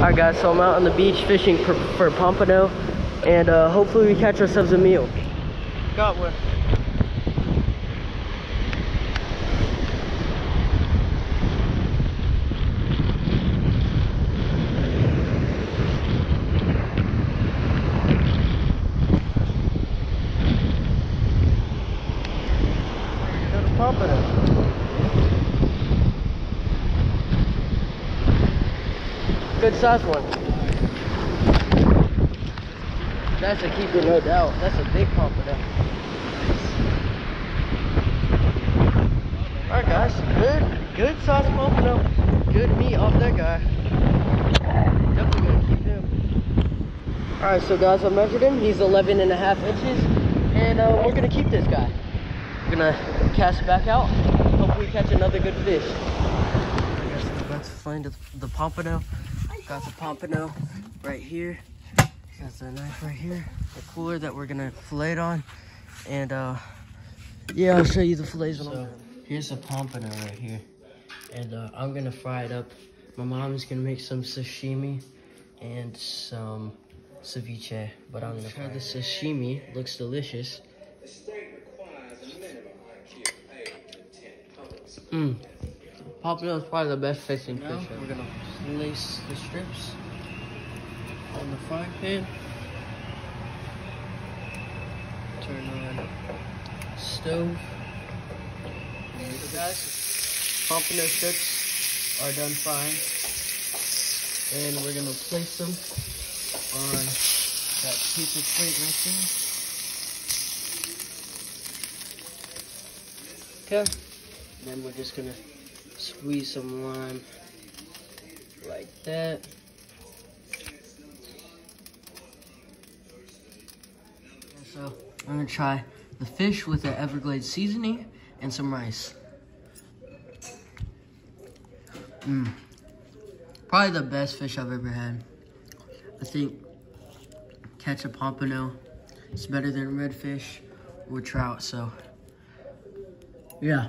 Alright guys, so I'm out on the beach fishing for, for pompano and uh, hopefully we catch ourselves a meal. Got one. Pompano. Good size one. That's a keeper, no doubt. That's a big pompano. Alright guys, good, good size pompano. Good meat off that guy. Definitely gonna keep him. Alright, so guys, I measured him. He's 11 and a half inches. And uh, we're gonna keep this guy. We're gonna cast back out. Hope we catch another good fish. I guess we're about to find the, the pompano. Got the pompano right here. Got the knife right here. The cooler that we're gonna fillet it on. And uh, yeah, I'll show you the fillets when so, Here's the pompano right here. And uh, I'm gonna fry it up. My mom's gonna make some sashimi and some ceviche. But I'm gonna try the sashimi. Looks delicious. Mmm. Pompano is probably the best fishing now, fish. We're gonna place the strips on the frying pan. Turn on stove. There you go, guys. Pompano strips are done frying, and we're gonna place them on that piece of plate right there. Okay. Then we're just gonna squeeze some lime like that. So I'm gonna try the fish with the Everglades seasoning and some rice. Mmm. Probably the best fish I've ever had. I think catch a pompano. It's better than redfish or trout, so yeah.